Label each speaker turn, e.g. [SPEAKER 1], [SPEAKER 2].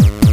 [SPEAKER 1] Mm-hmm.